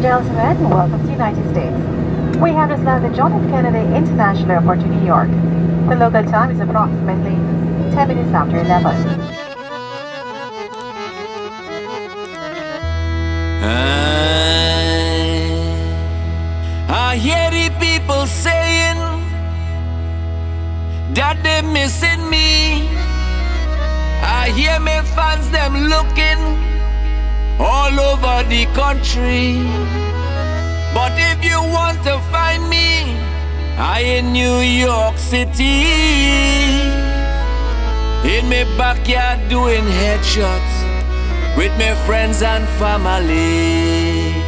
gentlemen, welcome to the United States. We have just landed John F. Kennedy International Airport to New York. The local time is approximately 10 minutes after 11. I, I hear the people saying that they're missing me. I hear my fans them looking all over the country. But if you want to find me, I in New York City. In my backyard doing headshots with my friends and Famalay.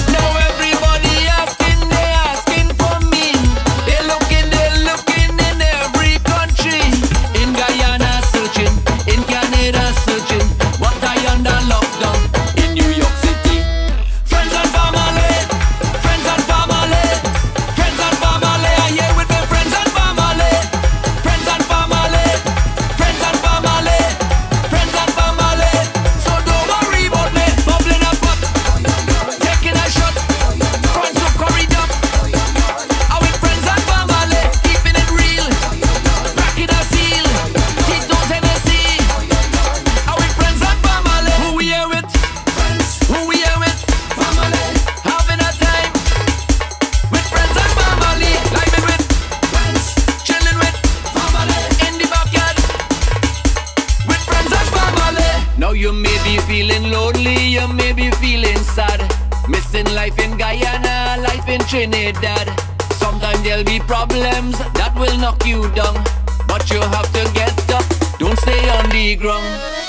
feeling lonely, you may be feeling sad. Missing life in Guyana, life in Trinidad. Sometimes there'll be problems that will knock you down. But you have to get up, don't stay on the ground.